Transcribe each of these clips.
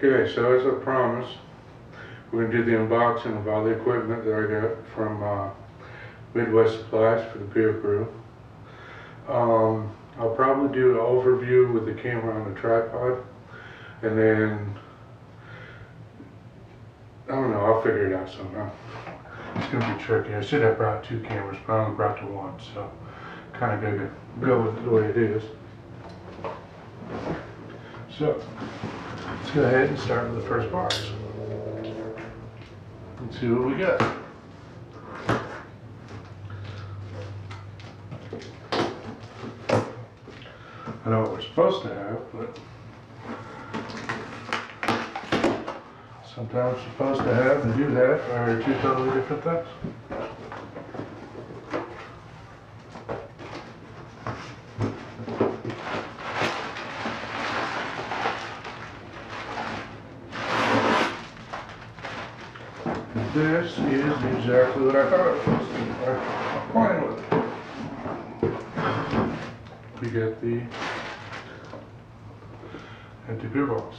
Okay, so as I promised, we're gonna do the unboxing of all the equipment that I got from, uh, Midwest Supplies for the beer crew. Um, I'll probably do an overview with the camera on the tripod, and then, I don't know, I'll figure it out somehow. It's gonna be tricky, I should have brought two cameras, but I only brought the one, so kinda gotta go with it the way it is. So, let's go ahead and start with the first box. Let's see what we got. I know what we're supposed to have, but sometimes supposed to have and do that are two totally different things. This is exactly what I thought it was. I'm fine with We get the empty beer bottles.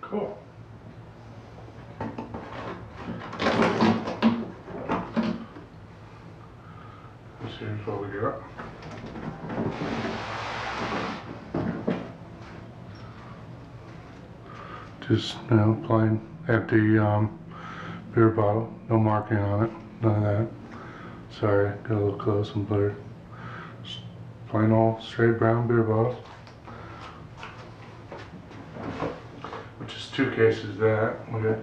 Cool. This here's what we got. Just, you know, plain empty, um, beer bottle, no marking on it, none of that. Sorry, got a little close and blurred. Plain old straight brown beer bottle. Which is two cases that, we got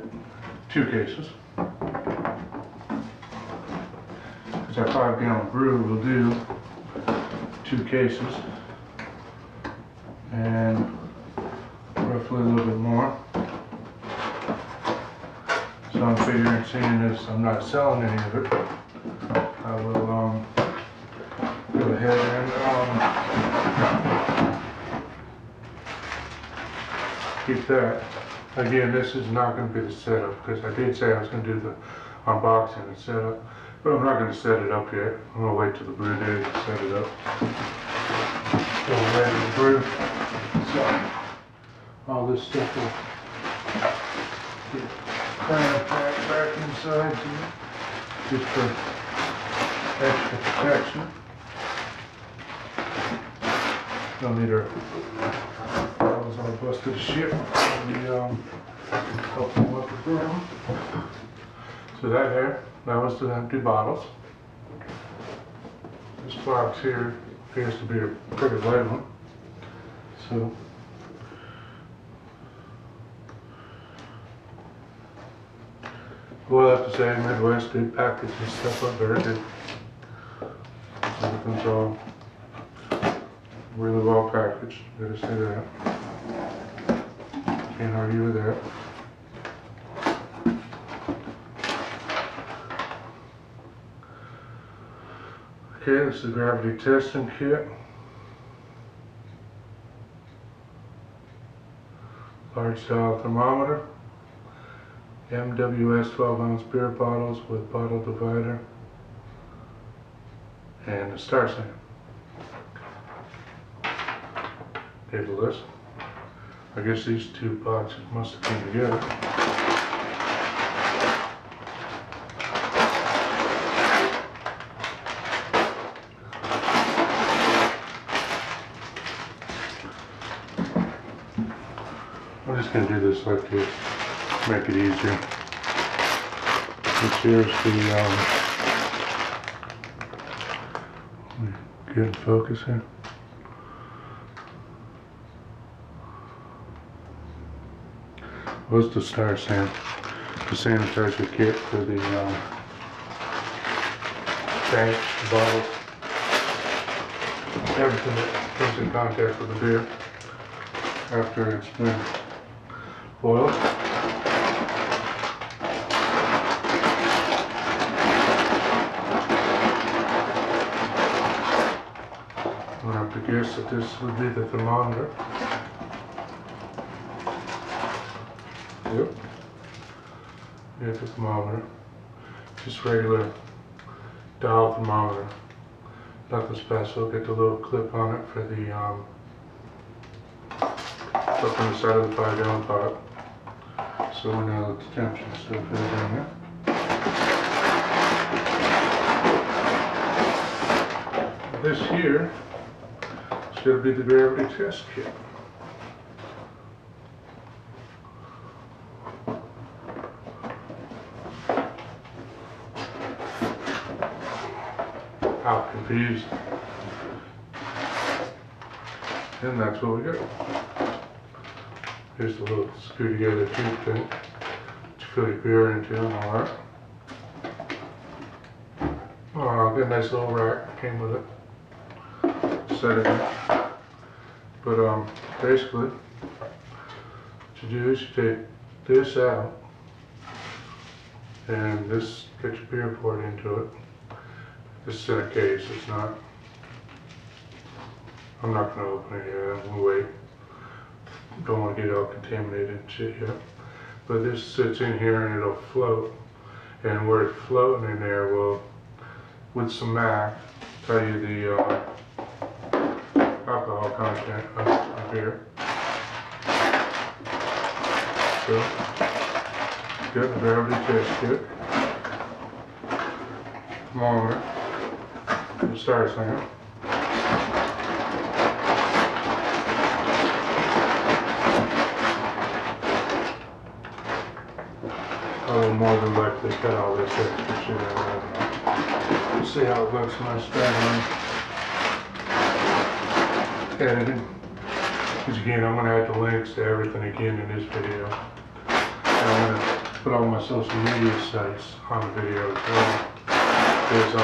two cases. Cause our five gallon brew will do two cases. And roughly a little bit more. Figuring, seeing as I'm not selling any of it, I will, um, go ahead and, um, keep that. Again, this is not gonna be the setup, because I did say I was gonna do the unboxing and setup, but I'm not gonna set it up yet. I'm gonna wait till the brew day to set it up. So we're ready to brew. So, all this stuff will get of packed back inside here, just for extra protection. Don't need our bottles all busted to shit. We, um, help them with the brew. So that there, that was the empty bottles. This box here appears to be a pretty light one. So. We'll have to say Midwest did package this stuff up very good. Everything's all really well packaged, gotta say that. Can't argue with that. Okay, this is the gravity testing kit. Large style thermometer. MWS 12 ounce beer bottles with bottle divider. And a Star San. List. I guess these two boxes must have come together. I'm just gonna do this like this, make it easier. This here's the, um, in focus here. What's the Star San? The sanitizer kit for the, um, tank, bottles, everything that comes in contact with the beer after it's been boiled. I'll this would be the thermometer. Yep. get the thermometer, just regular dial thermometer. Nothing special, get the little clip on it for the, um, up on the side of the five gallon pot. So we know that the temperature still good in there. This here should be the gravity test kit. How confused. And that's what we got. Here's the little screw together tube thing. To fill your beer into and all that. Oh, good nice little rack came with it. Set it. But um, basically, what you do is you take this out and this get your beer poured into it. This is in a case, it's not. I'm not gonna open it yet, I'm gonna wait. Don't wanna get it all contaminated and shit yet. But this sits in here and it'll float. And where it's floating in there will, with some math, tell you the uh, alcohol content of the beer. So, the gravity. Thermometer. The Star San. I will more than likely cut all this extra shit out of it. See how it looks when I start on editing. Because again, I'm gonna add the links to everything again in this video. And I'm gonna put all my social media sites on the video as well. There's, um,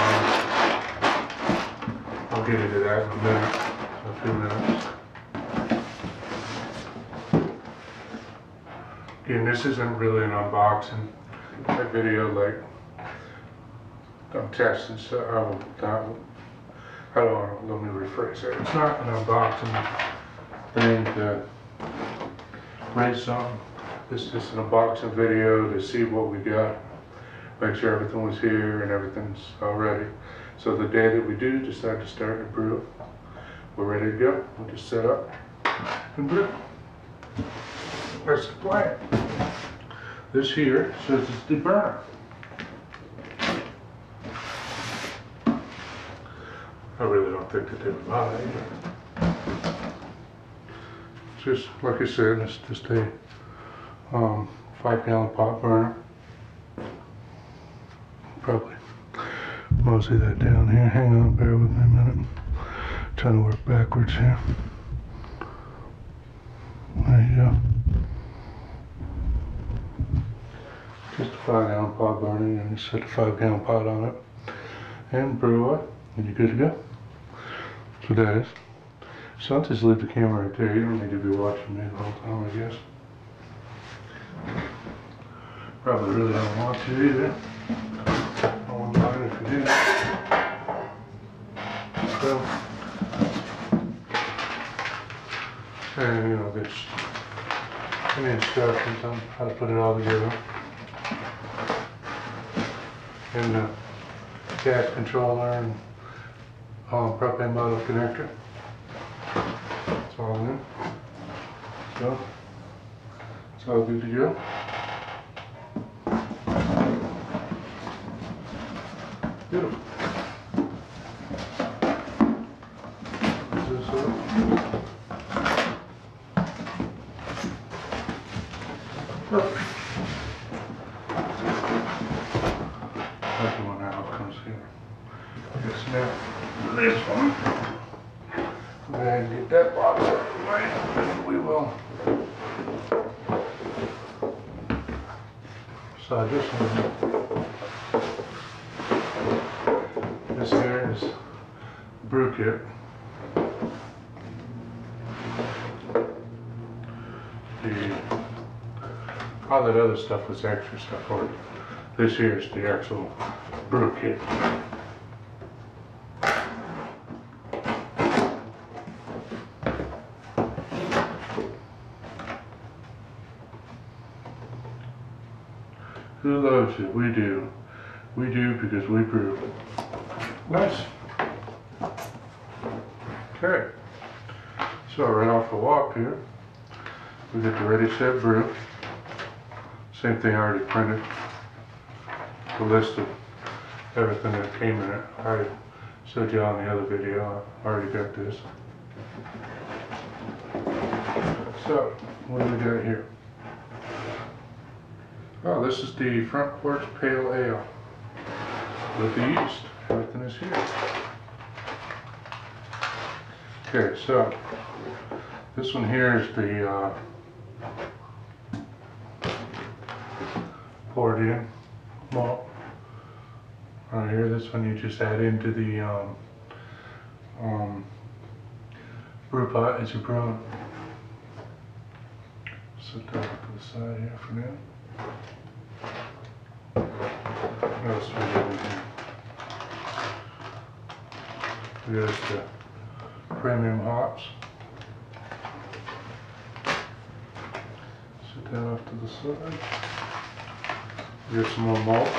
I'll get into that in a minute, a few minutes. Again, this isn't really an unboxing a video like I'm testing, so not, Don't let me rephrase that. It's not an unboxing thing to something. This is just an unboxing video to see what we got. Make sure everything was here and everything's all ready. So the day that we do decide to start and brew, we're ready to go. We'll just set up and brew. That's the plan. This here says it's the burner. I really don't think that they would. It's just, like I said, it's just a, um, five gallon pot burner. Probably mostly that down here. Hang on, bear with me a minute. Trying to work backwards here. There you go. Just a five gallon pot burner and you set a five gallon pot on it and brew it and you're good to go. So that is. So I'll just leave the camera right there. You don't need to be watching me the whole time, I guess. Probably really don't want to either. I wouldn't mind if you did. So, and you know, there's any instructions on how to put it all together. And the gas controller and um, propane bottle connector. It's all in. So, it's all good to go. Beautiful. Is this it? Perfect. That's the one that comes here. Yes, now, this one. Go ahead and get that box out of the way, and we will. So this one. This here is brew kit. All that other stuff was extra stuff for it. This here is the actual brew kit. Who loves it? We do. We do because we brew. Nice. Okay. So right off the walk here, we get the ready set brew. Same thing I already printed. The list of everything that came in it. I already showed you on the other video. I already got this. So, what do we got here? Oh, this is the front porch pale ale with the yeast. Everything is here. Okay, so this one here is the uh, poured in malt. Right here, this one you just add into the um, um, brew pot as you brew it. Set that to the side here for now. What else we got? We got the premium hops. Set that off to the side. Got some more malts.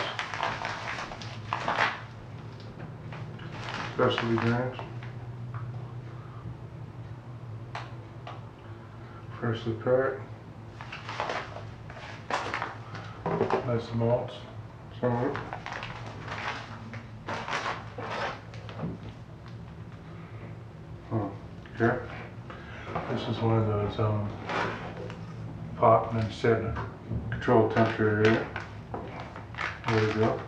Specialty drinks. Freshly packed. Nice malts. Some of it. Oh, here. This is one of those, um, pot and then set a temperature area. There we go.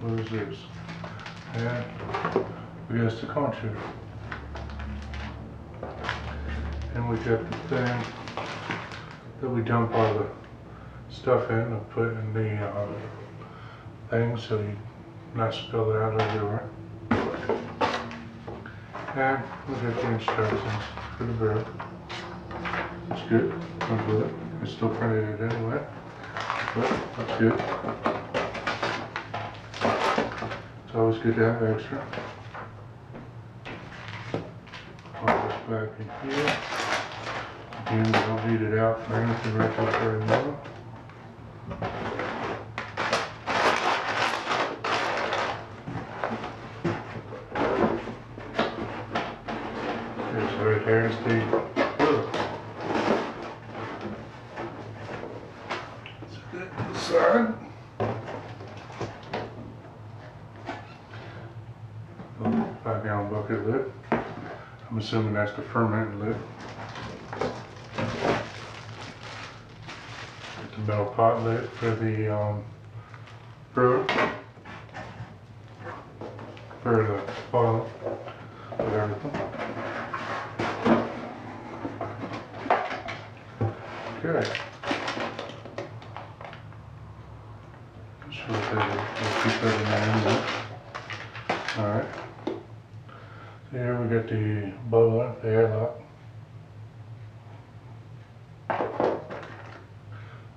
What is this? And we got the concha. And we got the thing that we dump all the stuff in and put in the, um, thing so you not spill it out everywhere. And we got the instructions for the brew. It's good, good. I still printed it anyway, but that's good. It's always good to have extra. All this back in here. Again, we don't need it out for anything right there is the brew. Set that to the side. Five gallon bucket lid. I'm assuming that's the ferment. Get the bell pot lid for the, um, brewer. For the bottle of everything. Okay. Sure that we'll keep everything in there. Alright. So here we got the bubbler, the airlock.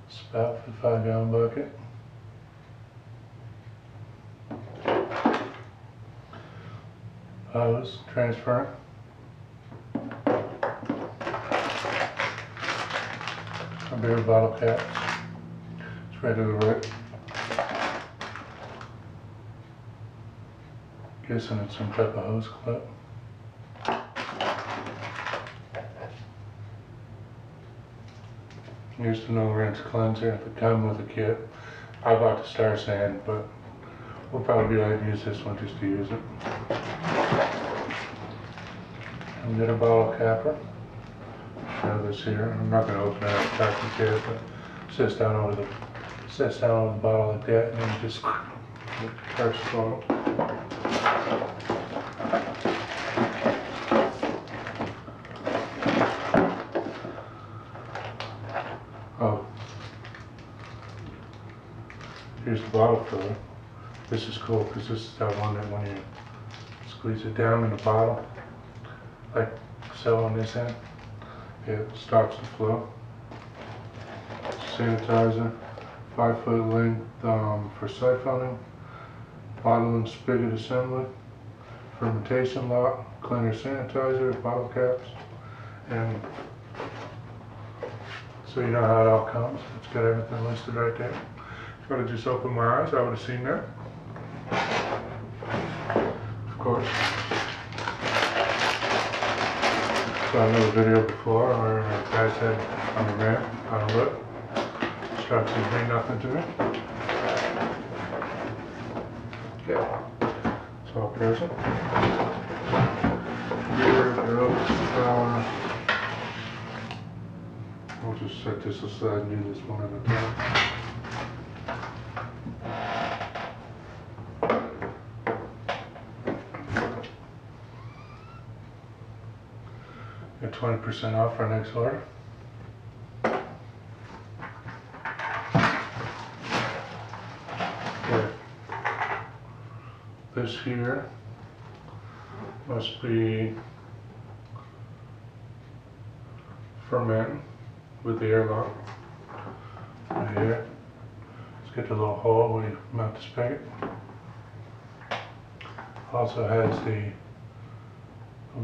Spout for the five gallon bucket. Hose, transferring. A beer bottle caps. It's ready to rip. Guessing it's some type of hose clip. Here's the no rinse cleanser that come with the kit. I bought the Star San, but we'll probably be able to use this one just to use it. And get a bottle capper. Show this here. I'm not gonna open it up, back the kit, but sits down over the sits down on the bottle like that, and then just the bottle. Oh. Here's the bottle filler. This is cool because this is that one that when you squeeze it down in the bottle, like so on this end, it stops the flow. Sanitizer, five foot length um, for siphoning, bottle and spigot assembly, fermentation lock, cleaner sanitizer, bottle caps, and so you know how it all comes. It's got everything listed right there. If I'd have just opened my eyes, I would have seen that. Of course. Saw another video before where a guy said on the ramp, on a look, instructions mean nothing to me. Yeah. It's all present. Here goes, uh, I'll just set this aside and do this one at a time. Get twenty percent off our next order. Okay. This here must be ferment with the airlock. Right here. Let's get the little hole where you mount the spigot. Also has the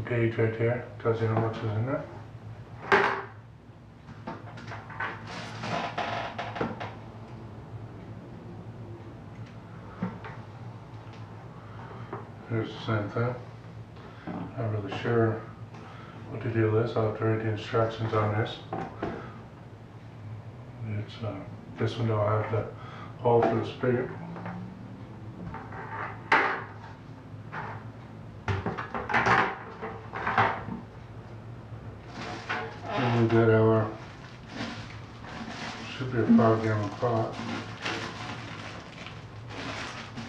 gauge right there, tells you how much is in there. Here's the same thing. Not really sure what the deal is. I'll have to read the instructions on this. It's, uh, this one don't have the hole for the spigot. And we got our, should be a pot.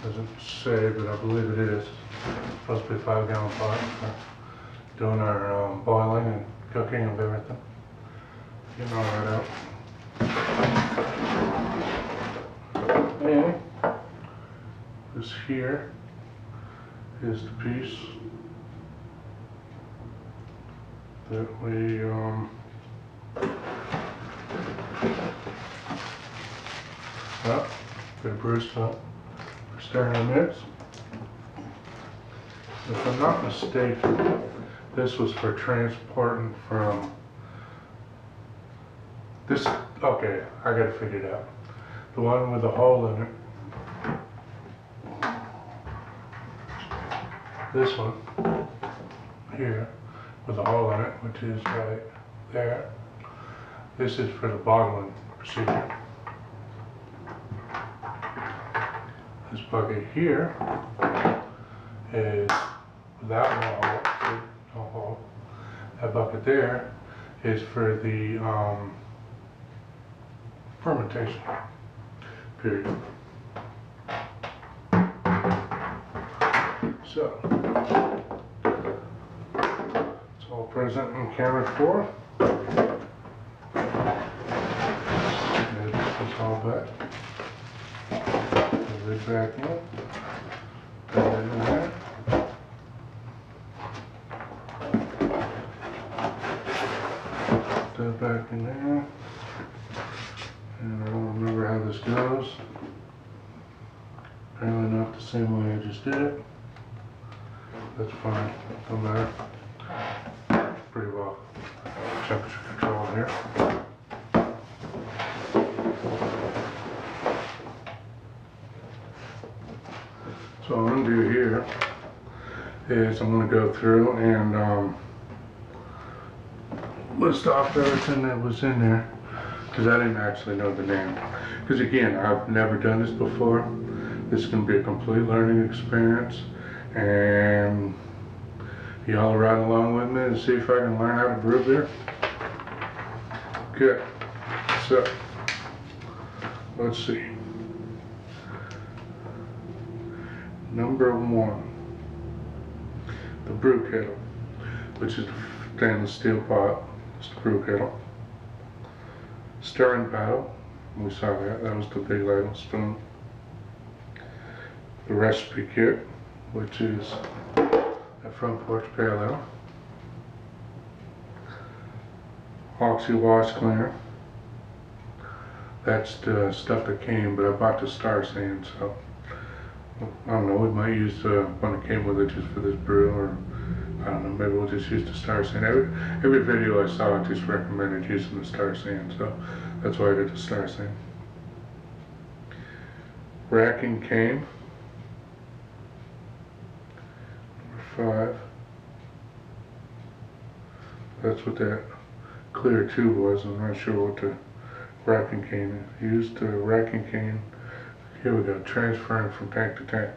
Doesn't say, but I believe it is. Supposed to be five gallon pot for doing our um, boiling and cooking of everything. Getting all that out. And this here is the piece that we, um, well, of Bruce for stirring our mix. If I'm not mistaken, this was for transporting from, this, okay, I gotta figure it out. The one with the hole in it. This one, here, with the hole in it, which is right there. This is for the bottling procedure. This bucket here is that hole. That bucket there is for the, um, fermentation period. So, it's all present in camera for. And It's all back. The lid back in. Put that in there. Put that back in there. And I don't remember how this goes. Apparently not the same way I just did it. That's fine, don't matter. Pretty well temperature control here. So what I'm gonna do here is I'm gonna go through and, um, list off everything that was in there, because I didn't actually know the name. Because again, I've never done this before. This is gonna be a complete learning experience, and y'all ride along with me and see if I can learn how to brew beer. Good. So, let's see. Number one, the brew kettle, which is a stainless steel pot. It's the brew kettle. Stirring paddle, we saw that. That was the big ladle spoon. The recipe kit, which is a front porch pale ale. Oxy wash cleaner. That's the stuff that came, but I bought the Star San, so I don't know. We might use uh, the one that came with it just for this brew, or I don't know. Maybe we'll just use the Star San. Every every video I saw, it just recommended using the Star San, so that's why I did the Star San. racking cane. Number five. That's what that clear tube was, I'm not sure what the racking cane. Used the racking cane, here we go, transferring from tank to tank.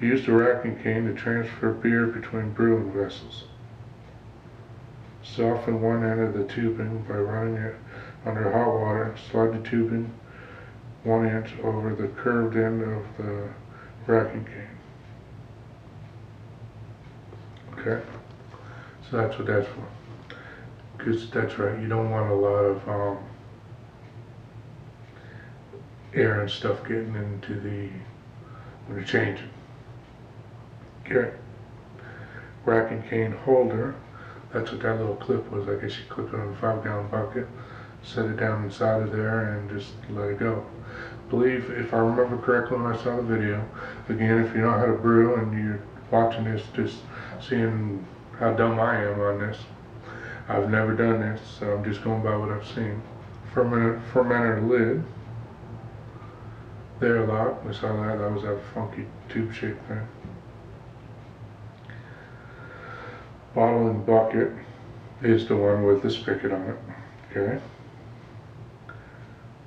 Used the racking cane to transfer beer between brewing vessels. Soften one end of the tubing by running it under hot water. Slide the tubing one inch over the curved end of the racking cane. Okay, so that's what that's for. Because that's right, you don't want a lot of um, air and stuff getting into the when you're changing. Okay. Racking cane holder. That's what that little clip was. I guess you clip it on a five gallon bucket, set it down inside of there, and just let it go. believe, if I remember correctly when I saw the video, again, if you know how to brew and you're watching this, just seeing how dumb I am on this. I've never done this, so I'm just going by what I've seen. Fermenter, fermenter lid. There a lot. we saw that, that was that funky tube shaped thing. and bucket is the one with the spigot on it, okay?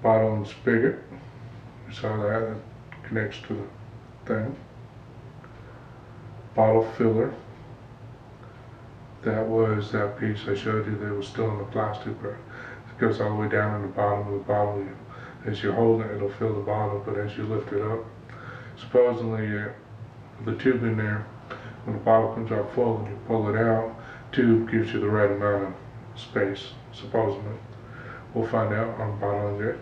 Bottle and spigot, we saw that, it connects to the thing. Bottle filler, that was that piece I showed you that was still in the plastic, but it goes all the way down in the bottom of the bottle. As you hold it, it'll fill the bottle, but as you lift it up, supposedly uh, the tube in there, when the bottle comes out full and you pull it out, tube gives you the right amount of space, supposedly. We'll find out on bottling it.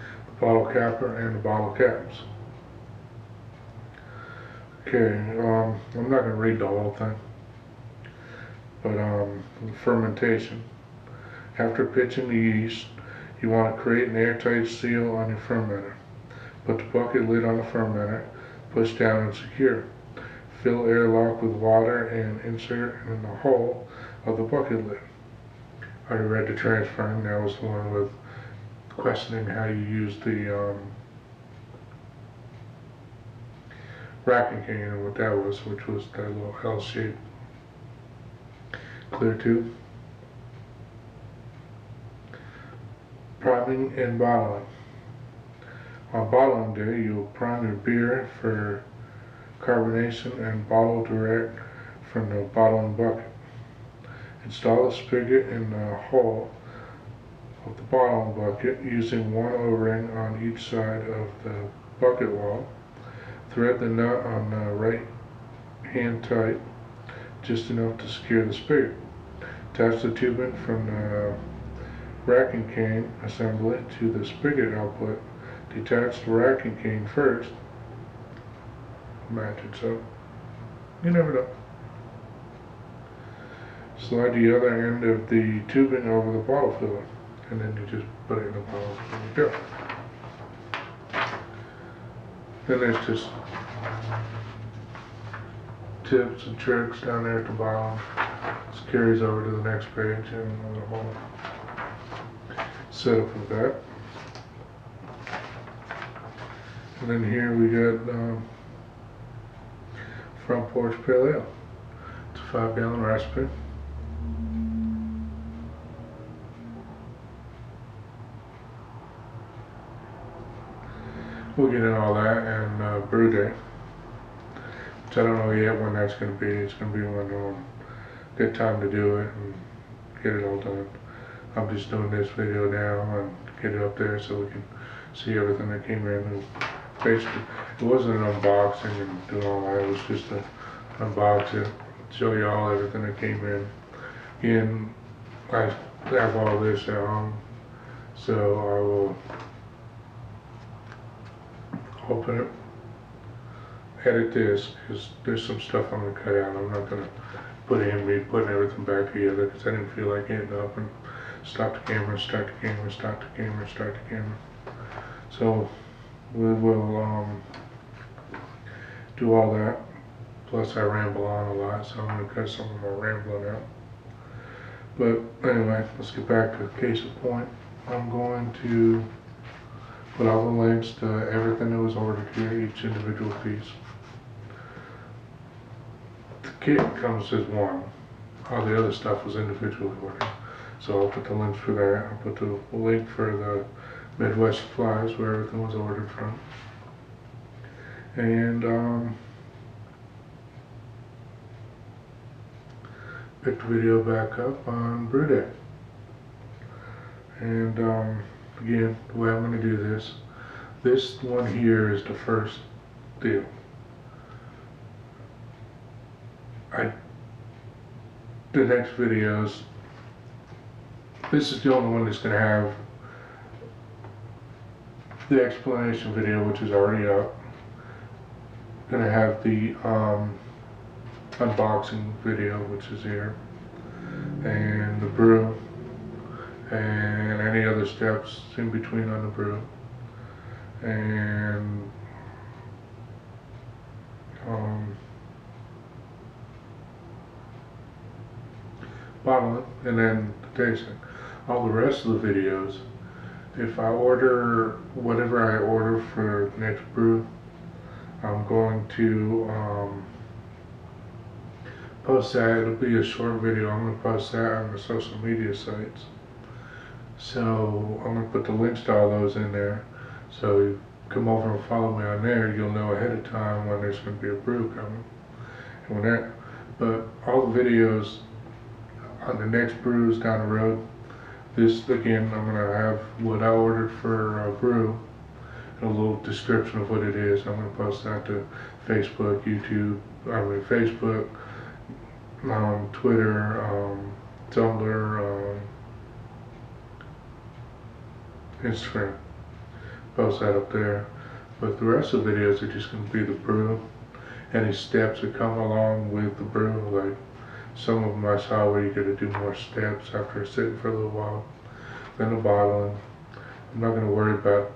The bottle capper and the bottle caps. Okay, um, I'm not gonna read the whole thing. But, um, fermentation. After pitching the yeast, you want to create an airtight seal on your fermenter. Put the bucket lid on the fermenter, push down and secure. Fill airlock with water and insert in the hole of the bucket lid. I read the transferring, that was the one with questioning how you use the, um, racking cane and what that was, which was that little L-shaped clear tube. And bottling. On bottling day, you'll prime your beer for carbonation and bottle direct from the bottling bucket. Install a spigot in the hole of the bottling bucket using one O-ring on each side of the bucket wall. Thread the nut on the right hand tight, just enough to secure the spigot. Attach the tubing from the racking cane assembly to the spigot output. Detach the racking cane first. Match it so. You never know. Slide the other end of the tubing over the bottle filler, and then you just put it in the bottle. Go. Then there's just tips and tricks down there at the bottom. This carries over to the next page and the whole setup of that. And then here we got um, front porch pale ale. It's a five gallon recipe. We'll get in all that and uh, brew day. Which I don't know yet when that's going to be. It's going to be when um, good time to do it and get it all done. I'm just doing this video now and get it up there so we can see everything that came in. And basically, it wasn't an unboxing and doing all that. It was just an unbox it, show you all everything that came in. And I have all this at home, so I will open it, edit this, because there's some stuff I'm gonna cut out. I'm not gonna put in me putting everything back together, because I didn't feel like getting up and stop the camera, start the camera, start the camera, start the camera. So we will um, do all that. Plus I ramble on a lot, so I'm gonna cut some of my rambling out. But anyway, let's get back to the case of point. I'm going to Put all the links to everything that was ordered here, each individual piece. The kit comes as one. All the other stuff was individually ordered. So I'll put the links for that. I'll put the link for the Midwest supplies where everything was ordered from. And um, pick the video back up on Brew Day. And um, again, the way I'm going to do this, this one here is the first deal. I the next videos. This is the only one that's going to have the explanation video, which is already up. Going to have the um, unboxing video, which is here, and the brew, and any other steps in between on the brew, and um, bottling, and then the tasting. All the rest of the videos, if I order whatever I order for next brew, I'm going to um, post that. It'll be a short video. I'm going to post that on the social media sites. So I'm going to put the links to all those in there. So you come over and follow me on there. You'll know ahead of time when there's going to be a brew coming. And when that, but all the videos on the next brews down the road. This again, I'm gonna have what I ordered for uh, brew and a little description of what it is. I'm gonna post that to Facebook, YouTube, I mean Facebook, um, Twitter, um, Tumblr, um, Instagram. Post that up there. But the rest of the videos are just gonna be the brew, any steps that come along with the brew, like some of them I saw where you gotta do more steps after sitting for a little while. Then the bottling. I'm not gonna worry about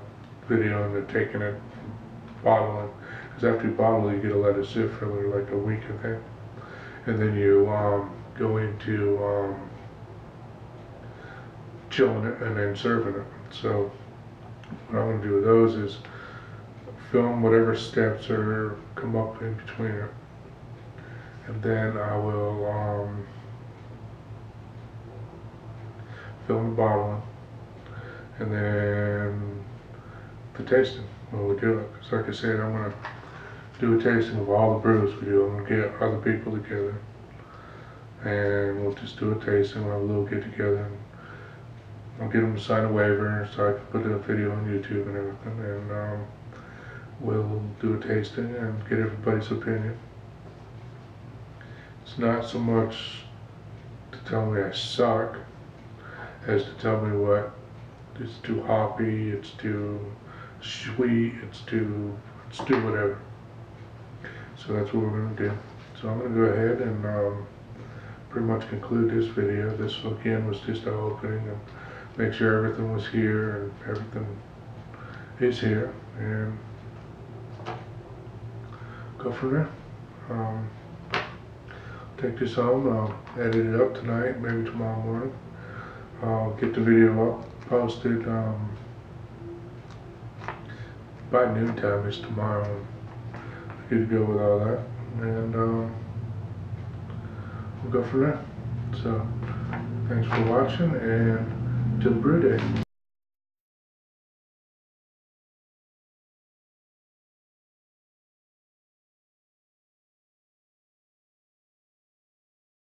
videoing and taking it bottling. Cause after you bottle you gotta let it sit for like a week, I think. And then you, um, go into, um, chilling it and then serving it. So what I'm gonna do with those is film whatever steps are, come up in between it and then I will um, film the bottling, and then the tasting when we do it. Because like I said, I'm gonna do a tasting of all the brews we do. I'm gonna get other people together, and we'll just do a tasting. We'll have a little get together. And I'll get them to sign a waiver so I can put a video on YouTube and everything, and um, we'll do a tasting and get everybody's opinion. It's not so much to tell me I suck as to tell me what it's too hoppy, it's too sweet, it's too, it's too whatever. So that's what we're gonna do. So I'm gonna go ahead and um, pretty much conclude this video. This again was just our opening and make sure everything was here and everything is here and go from there. Um, take this home, I'll edit it up tonight, maybe tomorrow morning. I'll get the video up, posted, um, by noon time is tomorrow. Good to go with all that, and, um, we'll go from there. So, thanks for watching, and till brew day.